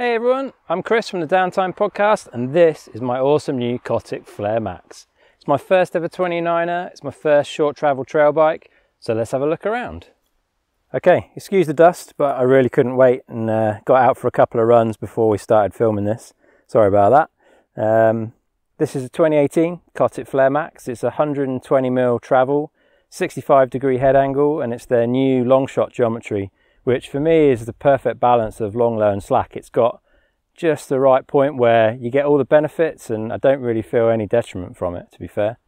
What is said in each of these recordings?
Hey everyone, I'm Chris from the Downtime Podcast, and this is my awesome new Cotic Flare Max. It's my first ever 29er, it's my first short travel trail bike, so let's have a look around. Okay, excuse the dust, but I really couldn't wait and uh, got out for a couple of runs before we started filming this. Sorry about that. Um, this is a 2018 Cotic Flare Max. It's 120mm travel, 65 degree head angle, and it's their new Longshot geometry which for me is the perfect balance of long, low and slack. It's got just the right point where you get all the benefits and I don't really feel any detriment from it, to be fair.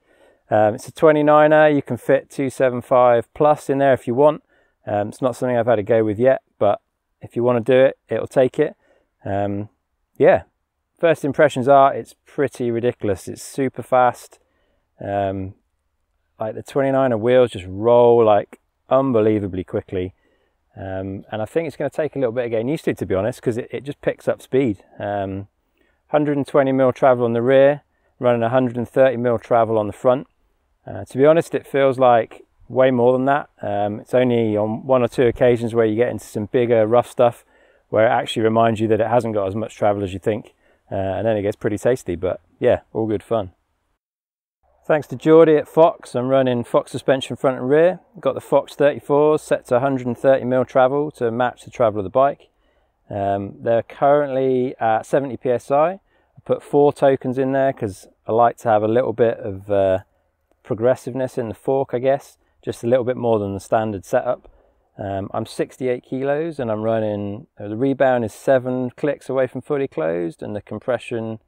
Um, it's a 29er, you can fit 275 plus in there if you want. Um, it's not something I've had to go with yet, but if you want to do it, it'll take it. Um, yeah, first impressions are it's pretty ridiculous. It's super fast. Um, like the 29er wheels just roll like unbelievably quickly. Um, and I think it's going to take a little bit of getting used to, to be honest, because it, it, just picks up speed. Um, 120 mil travel on the rear, running 130 mil travel on the front. Uh, to be honest, it feels like way more than that. Um, it's only on one or two occasions where you get into some bigger rough stuff where it actually reminds you that it hasn't got as much travel as you think. Uh, and then it gets pretty tasty, but yeah, all good fun. Thanks to Geordie at Fox, I'm running Fox suspension front and rear. Got the Fox 34s set to 130mm travel to match the travel of the bike. Um, they're currently at 70 psi. I put four tokens in there because I like to have a little bit of uh, progressiveness in the fork, I guess, just a little bit more than the standard setup. Um, I'm 68 kilos and I'm running, uh, the rebound is seven clicks away from fully closed and the compression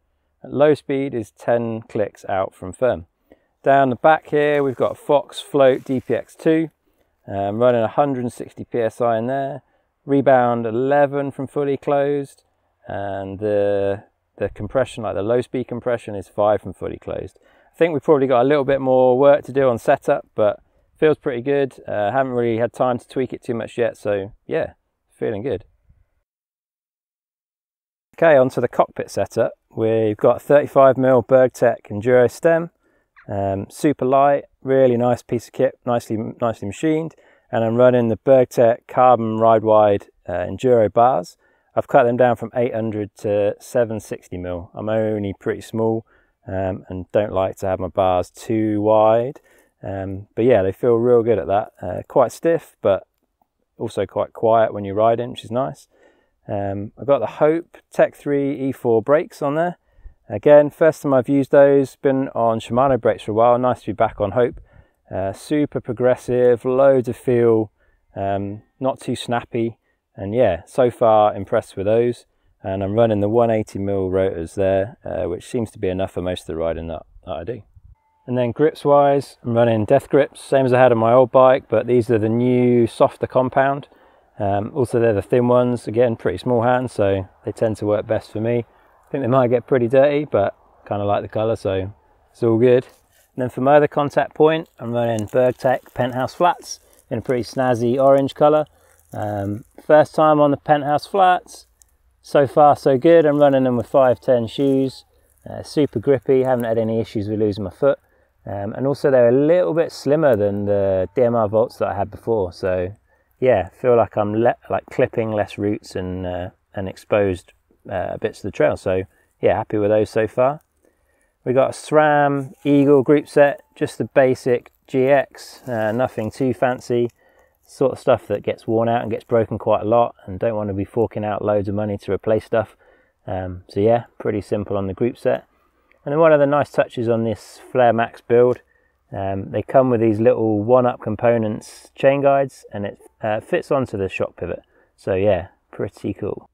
at low speed is 10 clicks out from firm. Down the back here, we've got a Fox Float DPX2, um, running 160 PSI in there. Rebound 11 from fully closed, and the, the compression, like the low speed compression, is 5 from fully closed. I think we've probably got a little bit more work to do on setup, but feels pretty good. Uh, haven't really had time to tweak it too much yet, so yeah, feeling good. Okay, onto the cockpit setup. We've got 35mm Burgtec Enduro stem, um, super light, really nice piece of kit, nicely nicely machined. And I'm running the Burgtec Carbon Ride Wide uh, Enduro bars. I've cut them down from 800 to 760 mil. I'm only pretty small um, and don't like to have my bars too wide. Um, but yeah, they feel real good at that. Uh, quite stiff, but also quite quiet when you're riding, which is nice. Um, I've got the Hope Tech 3 E4 brakes on there. Again, first time I've used those, been on Shimano brakes for a while, nice to be back on Hope. Uh, super progressive, loads of feel, um, not too snappy, and yeah, so far impressed with those. And I'm running the 180mm rotors there, uh, which seems to be enough for most of the riding that, that I do. And then grips wise, I'm running death grips, same as I had on my old bike, but these are the new softer compound. Um, also they're the thin ones, again pretty small hands, so they tend to work best for me think they might get pretty dirty, but kind of like the colour, so it's all good. And then for my other contact point, I'm running Burgtec Penthouse Flats in a pretty snazzy orange colour. Um, first time on the Penthouse Flats, so far so good. I'm running them with 510 shoes, uh, super grippy, haven't had any issues with losing my foot. Um, and also they're a little bit slimmer than the DMR Volts that I had before. So yeah, feel like I'm like clipping less roots and, uh, and exposed uh, bits of the trail. So yeah, happy with those so far. We got a SRAM Eagle group set, just the basic GX, uh, nothing too fancy. Sort of stuff that gets worn out and gets broken quite a lot, and don't want to be forking out loads of money to replace stuff. Um, so yeah, pretty simple on the group set. And then one of the nice touches on this Flare Max build, um, they come with these little OneUp Components chain guides, and it uh, fits onto the shock pivot. So yeah, pretty cool.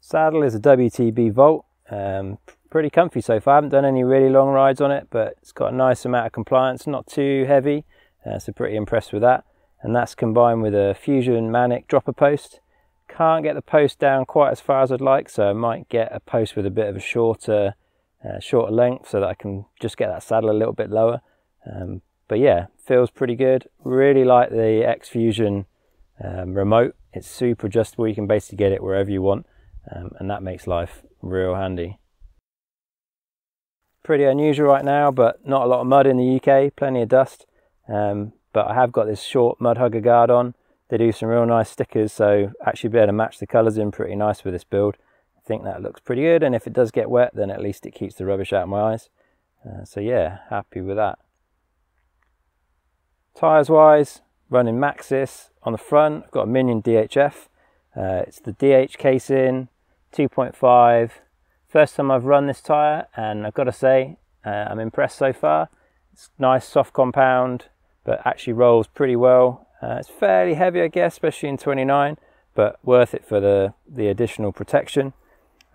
Saddle is a WTB Volt, um, pretty comfy so far. I haven't done any really long rides on it, but it's got a nice amount of compliance, not too heavy, uh, so pretty impressed with that. And that's combined with a Fusion Manic dropper post. Can't get the post down quite as far as I'd like, so I might get a post with a bit of a shorter, uh, shorter length so that I can just get that saddle a little bit lower. Um, but yeah, feels pretty good. Really like the X Fusion um, remote. It's super adjustable. You can basically get it wherever you want um, and that makes life real handy. Pretty unusual right now, but not a lot of mud in the UK, plenty of dust. Um, but I have got this short Mudhugger guard on. they do some real nice stickers, so actually be able to match the colours in pretty nice with this build. I think that looks pretty good, and if it does get wet, then at least it keeps the rubbish out of my eyes. Uh, so yeah, happy with that. Tyres wise, running Maxxis on the front. I've got a Minion DHF. Uh, it's the DH casing, 2.5. First time I've run this tyre, and I've got to say, uh, I'm impressed so far. It's nice, soft compound, but actually rolls pretty well. Uh, it's fairly heavy, I guess, especially in 29, but worth it for the, the additional protection.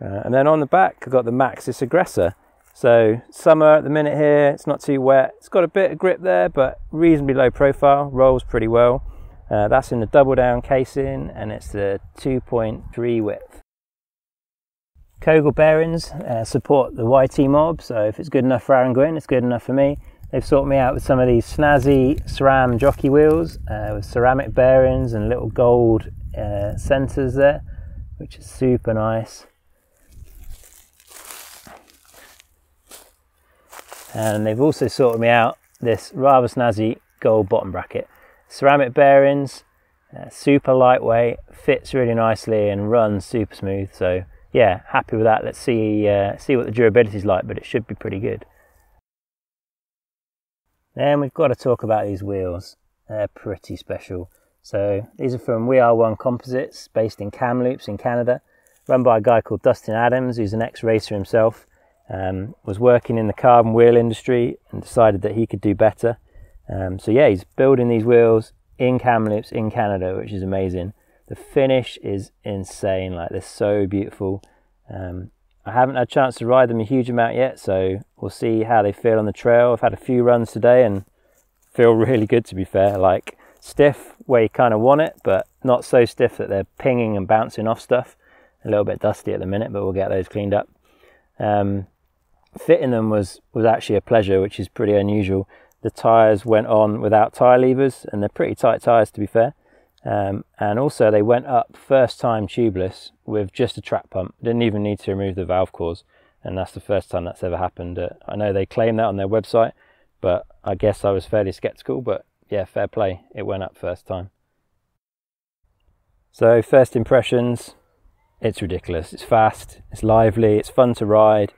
Uh, and then on the back, I've got the Maxxis Aggressor. So summer at the minute here, it's not too wet. It's got a bit of grip there, but reasonably low profile, rolls pretty well. Uh, that's in the double down casing and it's the 2.3 width. Kogel bearings uh, support the YT mob, so if it's good enough for Aaron Gwin, it's good enough for me. They've sorted me out with some of these snazzy SRAM jockey wheels uh, with ceramic bearings and little gold uh, centers there, which is super nice. And they've also sorted me out this rather snazzy gold bottom bracket. Ceramic bearings, uh, super lightweight, fits really nicely and runs super smooth. So yeah, happy with that. Let's see uh, see what the durability is like, but it should be pretty good. Then we've got to talk about these wheels. They're pretty special. So these are from We Are One Composites, based in Kamloops in Canada, run by a guy called Dustin Adams, who's an ex-racer himself. Um, was working in the carbon wheel industry and decided that he could do better. Um, so yeah, he's building these wheels in Kamloops in Canada, which is amazing. The finish is insane. Like they're so beautiful. Um, I haven't had a chance to ride them a huge amount yet, so we'll see how they feel on the trail. I've had a few runs today and feel really good to be fair. Like stiff where you kind of want it, but not so stiff that they're pinging and bouncing off stuff. A little bit dusty at the minute, but we'll get those cleaned up. Um, fitting them was was actually a pleasure, which is pretty unusual. The tyres went on without tyre levers, and they're pretty tight tyres to be fair. Um, and also they went up first time tubeless with just a track pump. Didn't even need to remove the valve cores. And that's the first time that's ever happened. Uh, I know they claim that on their website, but I guess I was fairly skeptical. But yeah, fair play. It went up first time. So first impressions, it's ridiculous. It's fast, it's lively, it's fun to ride.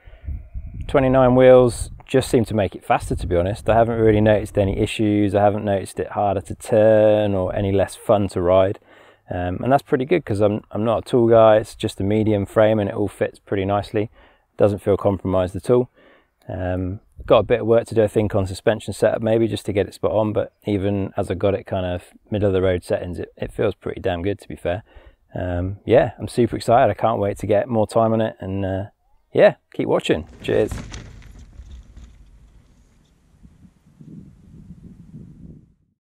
29 wheels, just seem to make it faster to be honest. I haven't really noticed any issues. I haven't noticed it harder to turn or any less fun to ride. Um, and that's pretty good because I'm, I'm not a tall guy. It's just a medium frame and it all fits pretty nicely. Doesn't feel compromised at all. Um, got a bit of work to do, I think, on suspension setup maybe just to get it spot on. But even as I got it kind of middle of the road settings, it, it feels pretty damn good to be fair. Um, yeah, I'm super excited. I can't wait to get more time on it and uh, yeah, keep watching. Cheers.